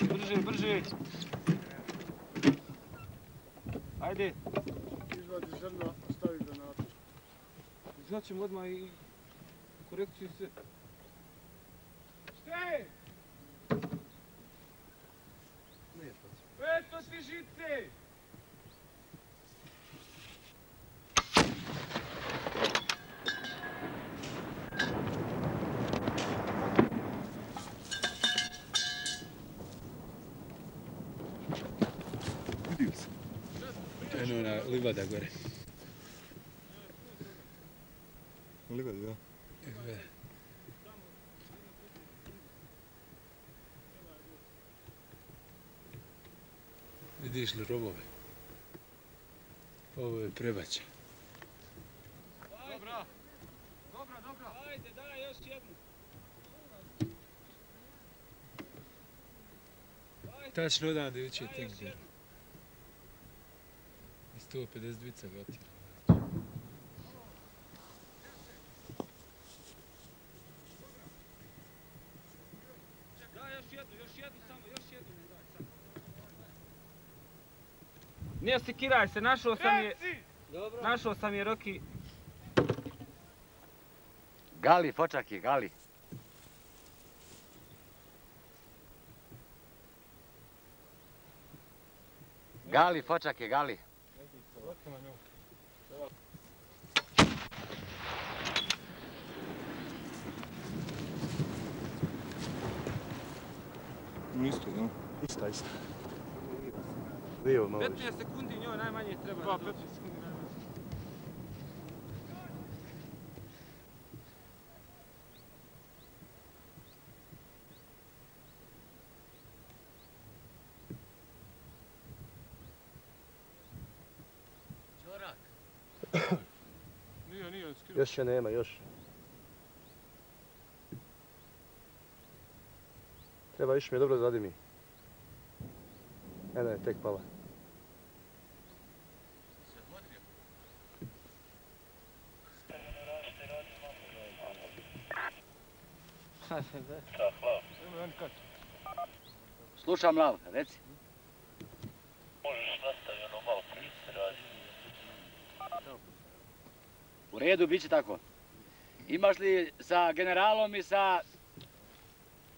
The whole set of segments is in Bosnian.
Brže, brže. Ajde. Izvadi zrna, stavi granatu. Znaćemo odmah i korekciju sve. Šte? Eto ti žice! Livada gore. Livada, da. Livada. Vidiš li robove? Ovo je prebaća. Dobra. Dobra, dobra. Ajde, daj još jednu. Tačno odande uče tank gore. I 152 ga otira. Daj još jednu, još jednu samo, još jednu mi daj samo. Nije sekiraj se, našao sam je... Dobro. Našao sam je Roki. Gali, fočak je, gali. Gali, fočak je, gali. Isto, da. Ista, ista. Lijevo malo 15 sekundi njoj najmanje treba. Pa, da 15 dođe. sekundi najmanje. Nije, nije, skinuo. Još je nema, još. Treba više mi je dobro da zadimi. Jedna je tek pala. Slušam lav, reci. U redu, bit će tako. Imaš li sa generalom i sa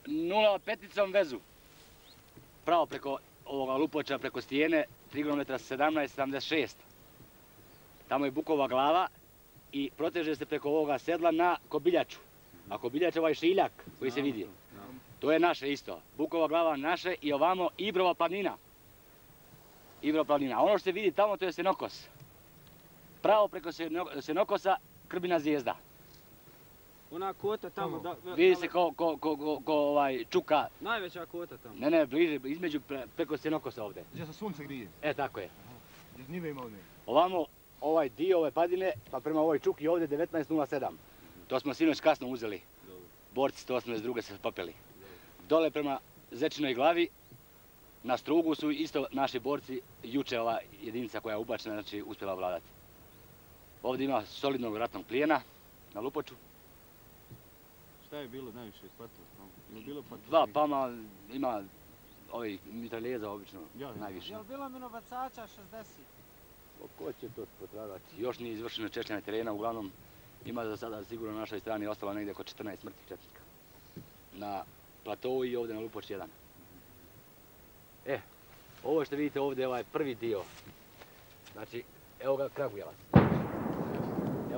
0,5 vezu? Pravo preko ovoga lupoča, preko stijene, trigonometra 17,76. Tamo je bukova glava i proteže se preko ovoga sedla na kobiljaču. A kobiljač je ovaj šiljak koji se vidi. To je naše isto. Bukova glava naše i ovamo Ibrova planina. Ibrova planina. Ono što se vidi tamo to je senokos. Pravo preko seno- senokosa Krbina zvijezda. Ona kota tamo, da, Vidi se ko, ko, ko, ko, ko ovaj, čuka. Najveća kota tamo. Ne, ne, bliže, između pre, preko senokosa ovde. Gdje se sunce grije? E, tako je. Gdje njive ima ovdje? Ovamo, ovaj dio ove padine, pa prema ovoj čuki ovde 19.07. To smo sinoć kasno uzeli. Borci 182. se popeli. Dole prema Zečinoj glavi, na strugu su isto naši borci, juče ova jedinica koja je ubačena, znači uspjela vladati. Ovdje ima solidnog ratnog plijena na Lupoču. Šta je bilo najviše patova? Ili bilo patova? Dva pama ima ovi mitraljeza obično Ja, ja. najviše. Jel bilo minobacača 60? O, Ko će to potragati? Još nije izvršeno češljanje terena, uglavnom ima za sada sigurno na našoj strani ostalo negdje oko 14 mrtvih četnika. Na platovu i ovdje na Lupoč 1. E, ovo što vidite ovdje je ovaj prvi dio. Znači, evo ga Kragujevac.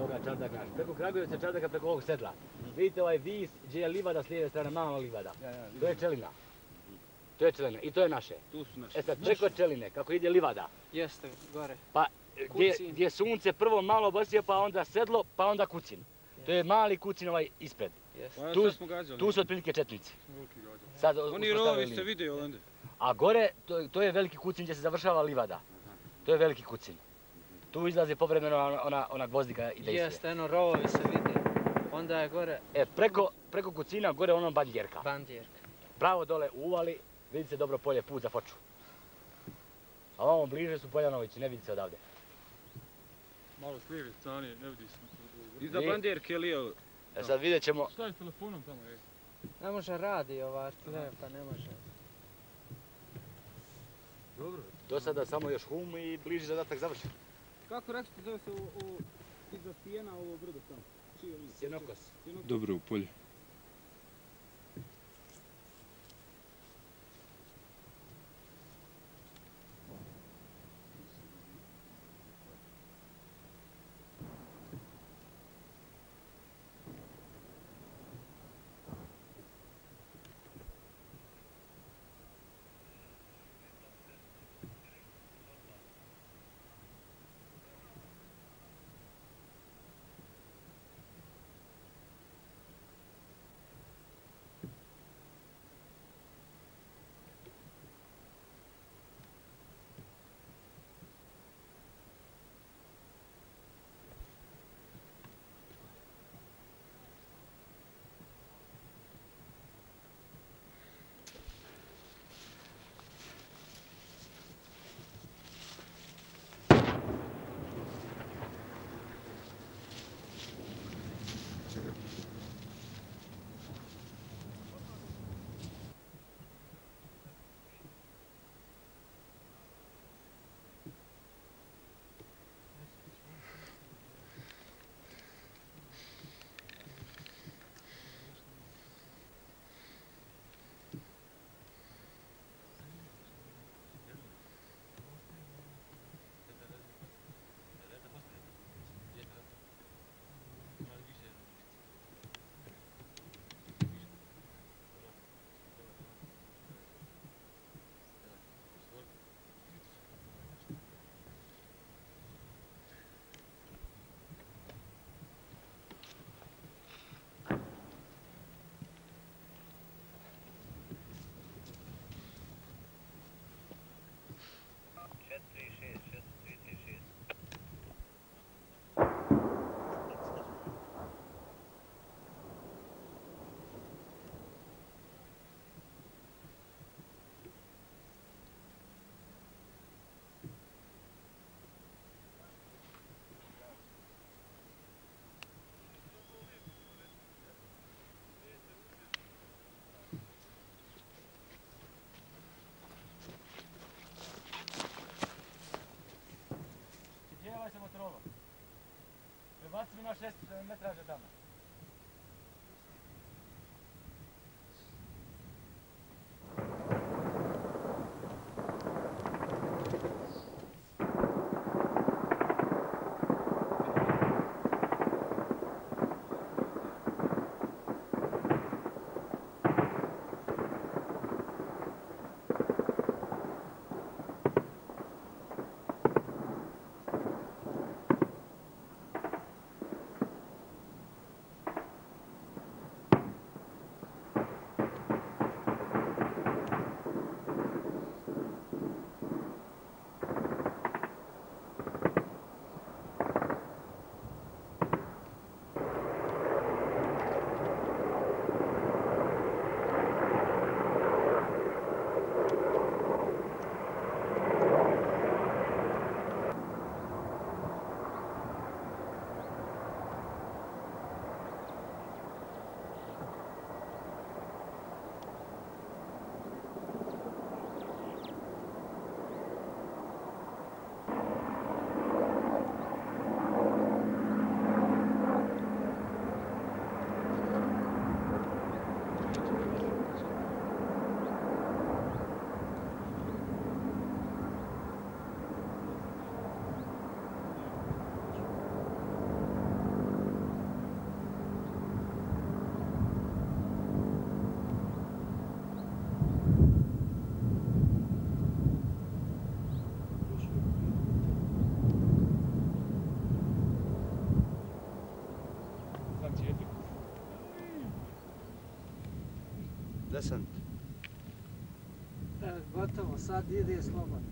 Evo ga Čardak naš. Preko Kragujevca Čardaka preko ovog sedla. Vidite ovaj vis gdje je livada s lijeve strane, mala livada. Ja, ja, To je čelina. To je čelina i to je naše. Tu su naši. E sad, preko čeline, kako ide livada, Jeste, gore. gdje, Kucin. gdje sunce prvo malo bosije, pa onda sedlo, pa onda kucin. To je mali kucin ovaj ispred. Jeste. Pa tu- gađali. Tu su otprilike četnici. Sad Oni rovi se vide ovdje. A gore, to, to je veliki kucin gdje se završava livada. To je veliki kucin. Tu izlazi povremeno ona, ona, ona gvozdika i dejstvuje. Jeste, eno, rovovi se vide. Onda je gore E, preko, preko kucina gore ono bandjerka. bandjerka. Pravo dole u uvali, vidi se dobro polje, put za foču. A ovamo bliže su Poljanovići, ne vidi se odavde. Malo s lijeve strane, ne vidi se. Iza bandjerke lijevo. E sad vidjet ćemo, Stavi telefonom tamo, ej. Ne može radi ova pa ne može. Do sada samo još hum i bliži zadatak završen. Kako recite zove se ovo, ovo iza stijena, ovo brdo tamo? Čije ono? Sjenokos. Sjenokos. Dobro u polju. Prebaci mi na 6 metraže gotovo, sad ide slobodno.